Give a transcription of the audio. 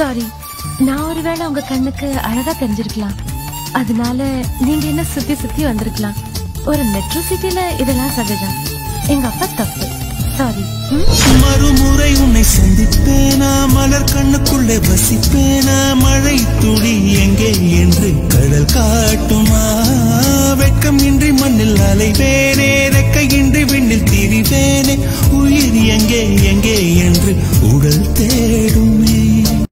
Sorry நான் ஒருவேளை உங்க கண்ணுக்கு அழகா தெரிஞ்சிருக்கலாம். அதனால நீங்க என்ன சுத்தி சுத்தி வந்திருக்கலாம். ஒரு மெட்ரோ சிட்டில இதெல்லாம் சகஜம். எங்க அப்பா தப்பு. சாரி மறுமுறை உன்னை சந்திப்பேனா? மலர் கண்ணுக்குள்ளே வசிப்பேனா? மழை துளி எங்கே என்று கடல் காட்டுமா? வெக்கமின்றி மண்ணில் அலைவேனே ரெக்கையின்றி விண்ணில் திரிவேனே? உயிர் எங்கே எங்கே